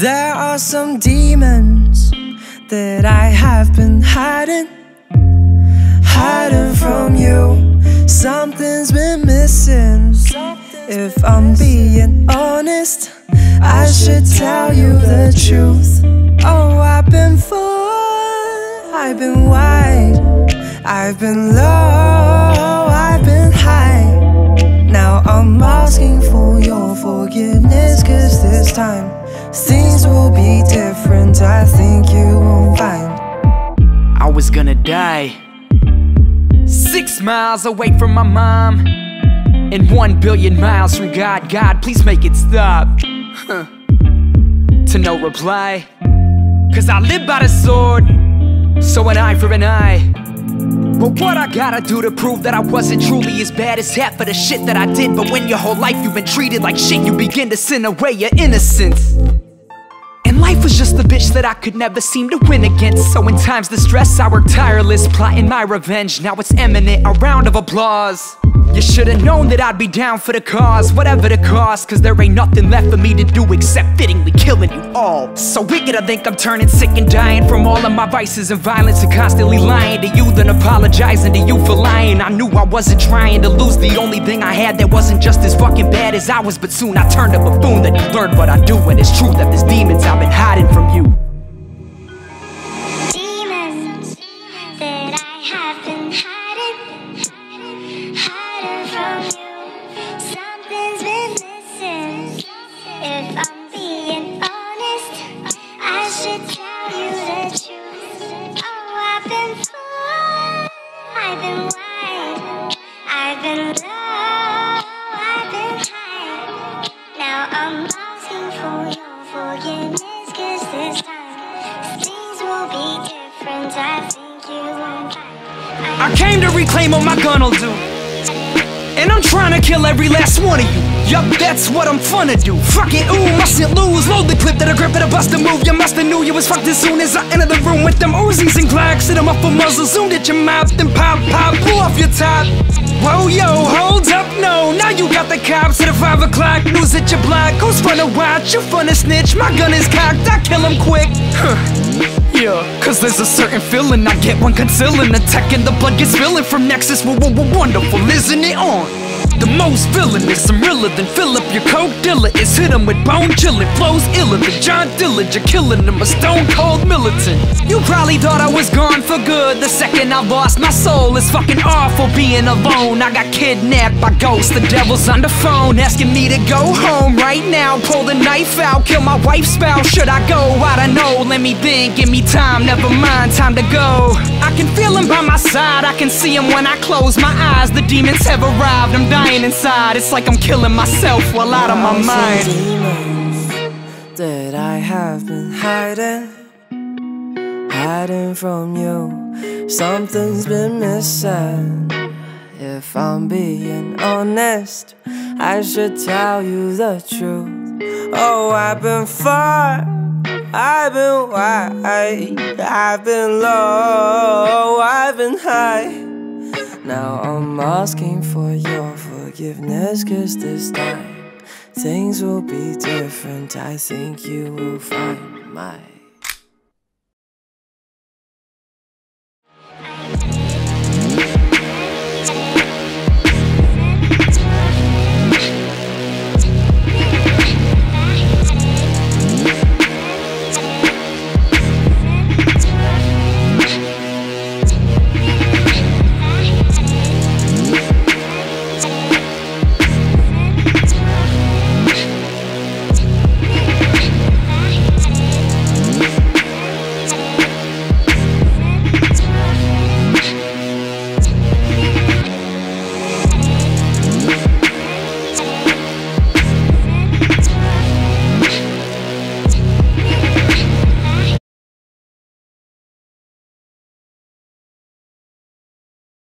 There are some demons that I have been hiding, hiding from you. Something's been missing. If I'm being honest, I should tell you the truth. Oh, I've been far, I've been wide, I've been low, I've been high. Now I'm asking for your forgiveness, cause this time will be different. I think you will find. I was gonna die Six miles away from my mom And one billion miles from God God, please make it stop Huh. To no reply Cause I live by the sword So an eye for an eye But what I gotta do to prove that I wasn't truly as bad as half of the shit that I did But when your whole life you've been treated like shit You begin to sin away your innocence the bitch that I could never seem to win against. So in times of stress I worked tireless Plotting my revenge, now it's imminent A round of applause You should've known that I'd be down for the cause Whatever the cost Cause there ain't nothing left for me to do Except fittingly killing you all. So wicked I think I'm turning sick and dying From all of my vices and violence And constantly lying to you Then apologizing to you for lying. I knew I wasn't trying to lose The only thing I had that wasn't just as fucking bad as I was But soon I turned a buffoon Then you learned what I do And it's true that there's demons I've been hiding from you I came to reclaim what my gun'll do. And I'm trying to kill every last one of you. Yup, that's what I'm finna do. Fuck it, ooh, mustn't lose. Load the clip that I grip bust a move. You musta knew you was fucked as soon as I entered the room With them Uzis and Glocks Hit 'em up for muzzle, zoomed at your mouth Then pop, pop, pull off your top. Whoa, yo, hold up, no. Now you got the cops at 5 o'clock. News at your block, who's finna watch? You finna snitch, my gun is cocked I kill him quick, huh cause there's a certain feeling I get when concealing. Attack and the blood gets spilling from Nexus. W -w -w Wonderful, isn't it on? The most villainous, I'm realer than Philip, your coke dealer is hit him with bone chillin' Flows iller than John Dillinger, killing him a stone cold militant. You probably thought I was gone for good. The second I lost my soul It's fucking awful. Being alone I got kidnapped by ghosts, the devil's on the phone Asking me to go home right now. Pull the knife out, kill my wife's spouse. Should I go? I don't know, let me think, give me time Never mind, time to go I can feel him by my side, I can see him when I close my eyes The demons have arrived, I'm dying inside It's like I'm killing myself while out of my There are some mind demons that I have been hiding, hiding from you. Something's been missing. If I'm being honest, I should tell you the truth. Oh, I've been far, I've been wide, I've been low, I've been high. Now I'm asking for your forgiveness, cause this time things will be different. I think you will find my